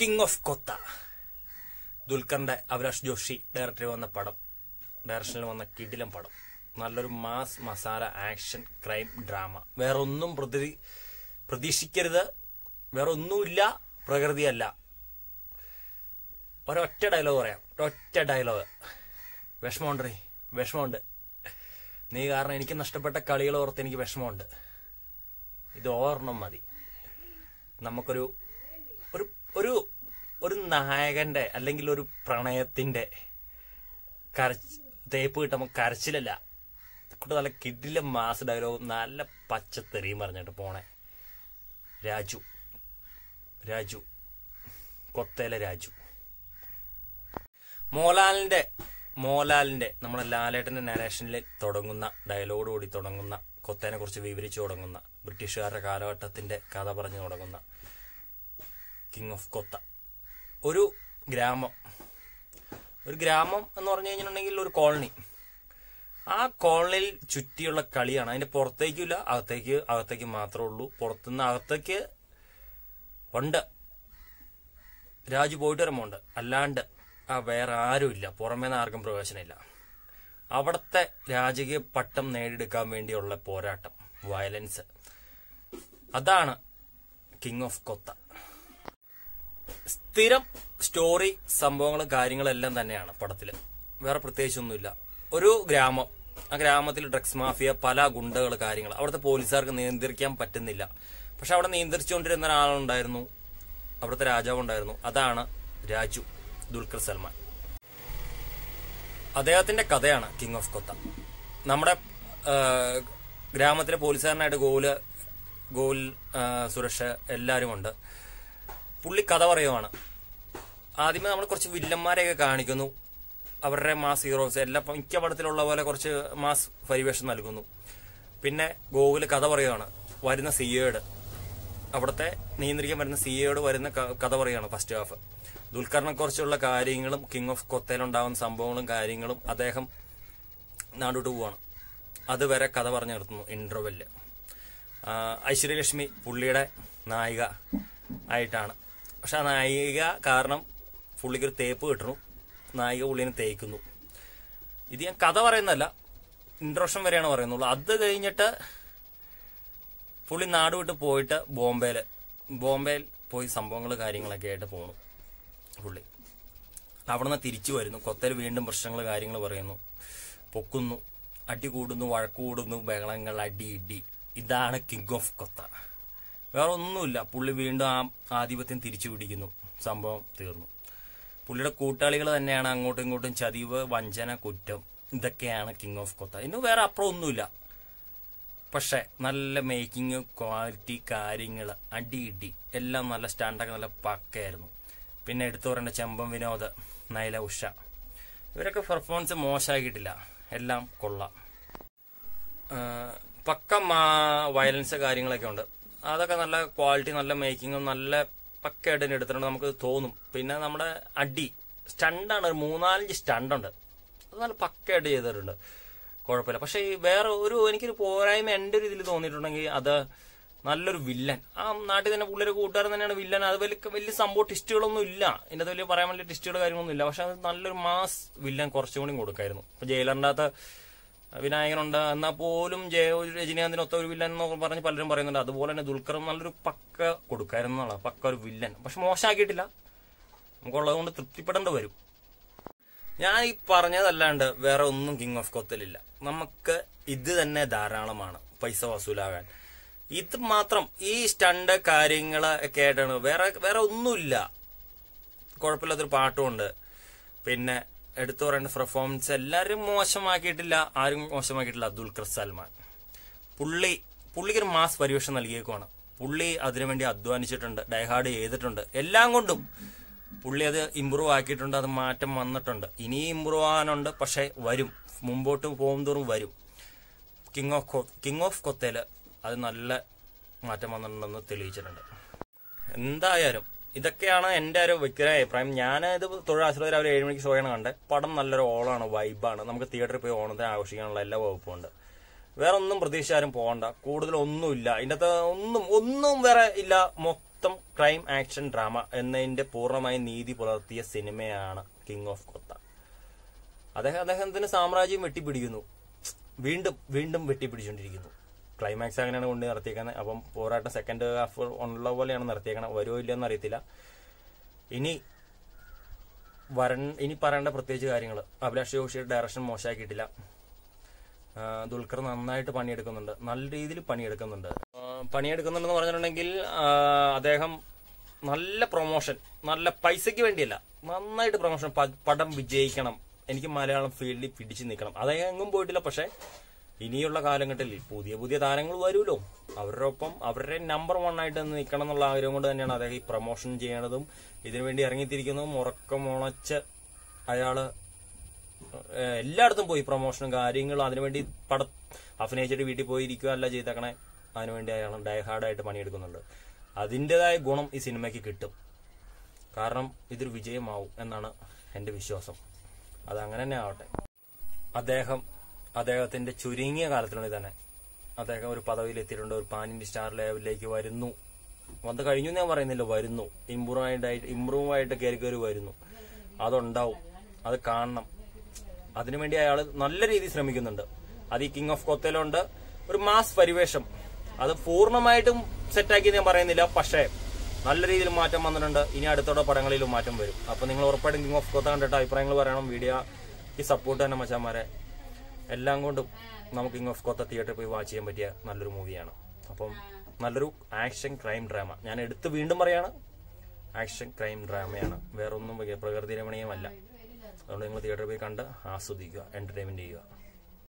King of Kotha ദുൽഖറിന്റെ Abhilash Joshi director വന്ന പടം. ഡയറക്ഷനിൽ വന്ന കിടിലം പടം. നല്ലൊരു mass masala action crime drama വേറെ ഒന്നും പ്രതി പ്രതീക്ഷിക്കരുത്. വേറെ ഒന്നുമില്ല പ്രകൃതിയല്ല. ഒരൊറ്റ ഡയലോഗ് പറയാം. ഒരൊറ്റ ഡയലോഗ് വിഷമമുണ്ട് റീ. വിഷമമുണ്ട്. നീ കാരണം എനിക്ക് നഷ്ടപ്പെട്ട കളികൾ ഓർത്ത് എനിക്ക് വിഷമമുണ്ട്. ഇത് ഓർണം മതി. നമുക്കൊരു നായകന്റെ അല്ലെങ്കിൽ ഒരു പ്രണയത്തിന്റെ തേപ്പ് കിട്ടുമ്പോൾ കരച്ചിലല്ല. കുട്ടി നല്ല കിഡിലെ മാസ് ഡയലോഗ് നല്ല പച്ചത്തെറിയും പറഞ്ഞിട്ട് പോണേ. രാജു. രാജു. കൊത്തേലെ രാജു. മോലാലിന്റെ മോലാലിന്റെ നമ്മുടെ ലാലേട്ടന്റെ നരേഷനിൽ തുടങ്ങുന്ന ഡയലോഗോടുകൂടി തുടങ്ങുന്ന കൊത്തേനെ കുറിച്ച് വിവരിച്ചു തുടങ്ങുന്ന ബ്രിട്ടീഷുകാരുടെ കാലഘട്ടത്തിന്റെ കഥ പറഞ്ഞു തുടങ്ങുന്ന കിങ് ഓഫ് കൊത്ത. ഒരു ഗ്രാമം. ഒരു ഗ്രാമം എന്ന് പറഞ്ഞു കഴിഞ്ഞിട്ടുണ്ടെങ്കിൽ ഒരു കോളനി. ആ കോളനിയിൽ ചുറ്റിയുള്ള കളിയാണ്. അതിന്റെ പുറത്തേക്കില്ല അകത്തേക്ക് അകത്തേക്ക് മാത്രമേ ഉള്ളൂ. പുറത്തുനിന്ന് അകത്തേക്ക് ഉണ്ട്. രാജു പോയിട്ട് വരുമ്പോണ്ട്. അല്ലാണ്ട് ആ വേറെ ആരുമില്ല പുറമേന്ന് ആർക്കും പ്രവേശനമില്ല. അവിടുത്തെ രാജകീയ പട്ടം നേടിയെടുക്കാൻ വേണ്ടിയുള്ള പോരാട്ടം വയലൻസ്. അതാണ് കിങ് ഓഫ് കൊത്ത. സ്ഥിരം സ്റ്റോറി സംഭവങ്ങളും കാര്യങ്ങളെല്ലാം തന്നെയാണ് പടത്തിൽ. വേറെ പ്രത്യേകിച്ചൊന്നുമില്ല. ഒരു ഗ്രാമം. ആ ഗ്രാമത്തിൽ ഡ്രഗ്സ് മാഫിയ പല ഗുണ്ടകൾ കാര്യങ്ങൾ അവിടുത്തെ പോലീസുകാർക്ക് നിയന്ത്രിക്കാൻ പറ്റുന്നില്ല. പക്ഷെ അവിടെ നിയന്ത്രിച്ചുകൊണ്ടിരുന്ന ഒരാളുണ്ടായിരുന്നു. അവിടുത്തെ രാജാവ് ഉണ്ടായിരുന്നു. അതാണ് രാജു ദുൽഖർ സൽമാൻ. അദ്ദേഹത്തിന്റെ കഥയാണ് കിങ് ഓഫ് കൊത്ത നമ്മുടെ ഗ്രാമത്തിലെ പോലീസുകാരനായിട്ട് ഗോകുൽ ഗോകുൽ ആ, സുരക്ഷ എല്ലാവരും ഉണ്ട് പുള്ളി കഥ പറയുവാണ്. ആദ്യമേ നമ്മൾ കുറച്ച് വില്ലന്മാരെയൊക്കെ കാണിക്കുന്നു. അവരുടെ മാസ് ഹീറോസ് എല്ലാ മിക്ക പടത്തിലുള്ള പോലെ കുറച്ച് മാസ് പരിവേഷം നൽകുന്നു. പിന്നെ ഗോകുൽ കഥ പറയുവാണ്. വരുന്ന സിയോട് അവിടുത്തെ നിയന്ത്രിക്കാൻ വരുന്ന സിയോട് വരുന്ന കഥ പറയുകയാണ് ഫസ്റ്റ് ഹാഫ് ദുൽഖറിനെ കുറിച്ചുള്ള കാര്യങ്ങളും കിങ് ഓഫ് കൊത്തയിലുണ്ടാകുന്ന സംഭവങ്ങളും കാര്യങ്ങളും അദ്ദേഹം നാടോട്ട് പോവാണ്. അതുവരെ കഥ പറഞ്ഞു നിർത്തുന്നു ഇന്റർവെല്ല് ഐശ്വര്യലക്ഷ്മി പുള്ളിയുടെ നായിക ആയിട്ടാണ്. പക്ഷെ ആ നായിക കാരണം പുള്ളിക്ക് ഒരു തേപ്പ് കിട്ടണു. നായിക പുള്ളിനെ തേക്കുന്നു. ഇത് ഞാൻ കഥ പറയുന്നതല്ല ഇൻട്രോഷൻ വരെയാണ് പറയുന്നുള്ളൂ അത് കഴിഞ്ഞിട്ട് പുള്ളി നാട് വിട്ട് പോയിട്ട് ബോംബെയിൽ ബോംബെയിൽ പോയി സംഭവങ്ങൾ കാര്യങ്ങളൊക്കെ ആയിട്ട് പോണു പുള്ളി. അവിടുന്ന് തിരിച്ചു വരുന്നു. കൊത്തൽ വീണ്ടും പ്രശ്നങ്ങൾ കാര്യങ്ങൾ പറയുന്നു. പൊക്കുന്നു അടി കൂടുന്നു വഴക്കു കൂടുന്നു ബഹളങ്ങൾ അടി ഇടി. ഇതാണ് കിങ് ഓഫ് കൊത്ത. വേറെ ഒന്നുമില്ല പുള്ളി വീണ്ടും ആ ആധിപത്യം തിരിച്ചു പിടിക്കുന്നു സംഭവം തീർന്നു. പുള്ളിയുടെ കൂട്ടാളികൾ തന്നെയാണ് അങ്ങോട്ടും ഇങ്ങോട്ടും ചതിവ് വഞ്ചന കുറ്റം. ഇതൊക്കെയാണ് കിങ് ഓഫ് കൊത്ത ഇന്ന് വേറെ അപ്പുറം ഒന്നുമില്ല പക്ഷെ നല്ല മേക്കിംഗ് ക്വാളിറ്റി കാര്യങ്ങൾ അടി ഇടി എല്ലാം നല്ല സ്റ്റാൻഡൊക്കെ നല്ല പക്കയായിരുന്നു. പിന്നെ എടുത്തു പറയേണ്ട ചെമ്പം വിനോദ് നൈല ഉഷ. ഇവരൊക്കെ പെർഫോമൻസ് മോശമാക്കിയിട്ടില്ല എല്ലാം കൊള്ളാം. പക്ക മാ വയലൻസ് കാര്യങ്ങളൊക്കെ ഉണ്ട്. അതൊക്കെ നല്ല ക്വാളിറ്റി നല്ല മേക്കിങ്ങും നല്ല പക്കയായിട്ട് തന്നെ എടുത്തിട്ടുണ്ട് നമുക്ക് തോന്നും. പിന്നെ നമ്മുടെ അടി സ്റ്റണ്ടാണ് ഒരു മൂന്നാലഞ്ച് സ്റ്റണ്ടുണ്ട്. അത് നല്ല പക്കയായിട്ട് ചെയ്തിട്ടുണ്ട്. കുഴപ്പമില്ല. പക്ഷേ ഈ വേറെ ഒരു എനിക്കൊരു പോരായ്മ എന്റെ ഒരു ഇതിൽ തോന്നിയിട്ടുണ്ടെങ്കിൽ അത് നല്ലൊരു വില്ലൻ. ആ നാട്ടിൽ തന്നെ പുള്ളിയൊരു കൂട്ടുകാരൻ തന്നെയാണ് വില്ലൻ. അത് വലിയ വലിയ സംഭവം ടിസ്റ്റുകളൊന്നും ഇല്ല. എന്റെ വലിയ പറയാൻ വലിയ ടിസ്റ്റുകൾ കാര്യങ്ങളൊന്നും ഇല്ല. പക്ഷെ അത് നല്ലൊരു മാസ് വില്ലൻ കുറച്ചും കൂടി കൊടുക്കായിരുന്നു. ഇപ്പൊ ജയിലറിന്റെ അകത്ത് വിനായകനുണ്ട്. എന്നാൽ പോലും ജയ രജനീകാന്തിനൊത്ത ഒരു വില്ലൻ എന്നൊക്കെ പറഞ്ഞ് പലരും പറയുന്നുണ്ട്. അതുപോലെ തന്നെ ദുൽഖറും നല്ലൊരു പക്ക കൊടുക്കായിരുന്നു എന്നുള്ള പക്ക ഒരു വില്ലൻ. പക്ഷെ മോശമാക്കിയിട്ടില്ല. നമുക്കുള്ളത് കൊണ്ട് തൃപ്തിപ്പെടേണ്ടി വരും. ഞാൻ ഈ പറഞ്ഞതല്ലാണ്ട് വേറെ ഒന്നും കിങ് ഓഫ് കൊത്തലില്ല നമുക്ക് ഇത് തന്നെ ധാരാളമാണ്. പൈസ വസൂലാകാൻ. ഇത് മാത്രം ഈ സ്റ്റണ്ട് കാര്യങ്ങൾ ഒക്കെ ആയിട്ടാണ്. വേറെ വേറെ ഒന്നുമില്ല. കുഴപ്പമില്ലാത്തൊരു പാട്ടുമുണ്ട് പിന്നെ എടുത്തു പറയേണ്ട പെർഫോമൻസ് എല്ലാവരും മോശമാക്കിയിട്ടില്ല ആരും മോശമാക്കിയിട്ടില്ല ദുൽഖർ സൽമാൻ. പുള്ളി പുള്ളിക്ക് ഒരു മാസ് പരിവേഷം നൽകിയേക്കുവാണ്. പുള്ളി അതിനുവേണ്ടി അധ്വാനിച്ചിട്ടുണ്ട് ഡൈഹാർഡ് ചെയ്തിട്ടുണ്ട് എല്ലാം കൊണ്ടും. പുള്ളി അത് ഇമ്പ്രൂവ് ആക്കിയിട്ടുണ്ട് അത് മാറ്റം വന്നിട്ടുണ്ട്. ഇനിയും ഇമ്പ്രൂവ് ആകാനുണ്ട് പക്ഷെ വരും. മുമ്പോട്ട് പോകും തോറും വരും. കിങ് ഓഫ് കിങ് ഓഫ് കൊത്തേൽ അത് നല്ല മാറ്റം വന്നിട്ടുണ്ടെന്ന് തെളിയിച്ചിട്ടുണ്ട്. എന്തായാലും ഇതൊക്കെയാണ് എന്റെ ഒരു വ്യക്തിപരമായ അഭിപ്രായം. ഞാൻ ഇത് തൊഴിലാശ്രയ രാവിലെ ഏഴ് മണിക്ക് ഷോയാണ് കണ്ടത്. പടം നല്ലൊരു ഓളാണ് വൈബാണ്. നമുക്ക് തിയേറ്ററിൽ പോയി ഓണത്തിന് ആഘോഷിക്കാനുള്ള എല്ലാ വകുപ്പും ഉണ്ട്. വേറെ ഒന്നും പ്രതീക്ഷ ആരും പോകണ്ട. കൂടുതൽ ഒന്നുമില്ല. ഇതിന്റെ അകത്ത് ഒന്നും ഒന്നും വേറെ ഇല്ല. മൊത്തം ക്രൈം ആക്ഷൻ ഡ്രാമ എന്നതിന്റെ പൂർണമായി നീതി പുലർത്തിയ സിനിമയാണ് കിങ് ഓഫ് കൊത്ത അദ്ദേഹം അദ്ദേഹത്തിന് സാമ്രാജ്യം വെട്ടിപ്പിടിക്കുന്നു. വീണ്ടും വീണ്ടും വെട്ടിപ്പിടിച്ചുകൊണ്ടിരിക്കുന്നു. ക്ലൈമാക്സ് അങ്ങനെയാണ് കൊണ്ട് നടത്തിയേക്കുന്നത്. അപ്പം പോരാട്ടം സെക്കൻഡ് ഹാഫ് ഉള്ള പോലെയാണ് നടത്തിയേക്കുന്നത് വരുമോ ഇല്ലയെന്ന് അറിയത്തില്ല. ഇനി വരൺ ഇനി പറയേണ്ട പ്രത്യേകിച്ച് കാര്യങ്ങൾ. അഭിലാഷ് ജോഷിയുടെ ഡയറക്ഷൻ മോശമാക്കിയിട്ടില്ല. ദുൽഖർ നന്നായിട്ട് പണിയെടുക്കുന്നുണ്ട്. നല്ല രീതിയിൽ പണിയെടുക്കുന്നുണ്ട്. പണിയെടുക്കുന്നുണ്ടെന്ന് പറഞ്ഞിട്ടുണ്ടെങ്കിൽ അദ്ദേഹം നല്ല പ്രൊമോഷൻ നല്ല പൈസയ്ക്ക് വേണ്ടിയല്ല നന്നായിട്ട് പ്രൊമോഷൻ പടം വിജയിക്കണം. എനിക്ക് മലയാളം ഫീൽഡിൽ പിടിച്ചു നിൽക്കണം. എങ്ങും പോയിട്ടില്ല പക്ഷെ ഇനിയുള്ള കാലഘട്ടത്തിൽ പുതിയ പുതിയ താരങ്ങൾ വരുമല്ലോ. അവരുടെ ഒപ്പം അവരുടെ നമ്പർ വൺ ആയിട്ട് നിൽക്കണം എന്നുള്ള ആഗ്രഹം കൊണ്ട് തന്നെയാണ് അദ്ദേഹം ഈ പ്രൊമോഷൻ ചെയ്യണതും ഇതിനുവേണ്ടി ഇറങ്ങിത്തിരിക്കുന്നതും. ഉറക്കം ഉണച്ച് അയാൾ എല്ലായിടത്തും പോയി പ്രൊമോഷനും കാര്യങ്ങളും അതിനുവേണ്ടി പട അഭിനയിച്ചിട്ട് വീട്ടിൽ പോയി ഇരിക്കുക അല്ല ചെയ്തേക്കണേ അതിനുവേണ്ടി അയാൾ ഡയഹാർഡായിട്ട് പണിയെടുക്കുന്നുണ്ട്. അതിന്റെതായ ഗുണം ഈ സിനിമയ്ക്ക് കിട്ടും. കാരണം ഇതൊരു വിജയമാവും എന്നാണ് എന്റെ വിശ്വാസം. അത് അങ്ങനെ തന്നെ ആവട്ടെ. അദ്ദേഹം അദ്ദേഹത്തിന്റെ ചുരുങ്ങിയ കാലത്തിനുള്ളിൽ തന്നെ അദ്ദേഹം ഒരു പദവിയിൽ എത്തിയിട്ടുണ്ട് ഒരു പാൻ ഇന്ത്യ സ്റ്റാർ ലെവലിലേക്ക് വരുന്നു. വന്ന് കഴിഞ്ഞു ഞാൻ പറയുന്നില്ല വരുന്നു. ഇമ്പ്രൂവ് ആയിട്ട് ഇമ്പ്രൂവ് ആയിട്ട് കയറി കയറി വരുന്നു. അതുണ്ടാവും. അത് കാണണം. അതിനുവേണ്ടി അയാൾ നല്ല രീതിയിൽ ശ്രമിക്കുന്നുണ്ട്. അത് ഈ കിങ് ഓഫ് കൊത്തയിലുണ്ട് ഒരു മാസ് പരിവേഷം. അത് പൂർണമായിട്ടും സെറ്റാക്കി ഞാൻ പറയുന്നില്ല പക്ഷേ നല്ല രീതിയിൽ മാറ്റം വന്നിട്ടുണ്ട്. ഇനി അടുത്തോടെ പടങ്ങളിലും മാറ്റം വരും. അപ്പൊ നിങ്ങൾ ഉറപ്പായിട്ടും കിങ് ഓഫ് കൊത്ത കണ്ടിട്ട് അഭിപ്രായങ്ങൾ പറയണം. ഈ സപ്പോർട്ട് തന്നെ മച്ചാന്മാരെ. എല്ലാം കൊണ്ടും നമുക്ക് കിങ് ഓഫ് കൊത്ത തിയേറ്ററിൽ പോയി വാച്ച് ചെയ്യാൻ പറ്റിയ നല്ലൊരു മൂവിയാണ്. അപ്പം നല്ലൊരു ആക്ഷൻ ക്രൈം ഡ്രാമ. ഞാൻ എടുത്ത് വീണ്ടും പറയാണ് ആക്ഷൻ ക്രൈം ഡ്രാമയാണ്. വേറൊന്നും പ്രകൃതി രമണീയമല്ല. അതുകൊണ്ട് നിങ്ങൾ തിയേറ്ററിൽ പോയി കണ്ട് ആസ്വദിക്കുക എന്റർടൈൻമെന്റ് ചെയ്യുക.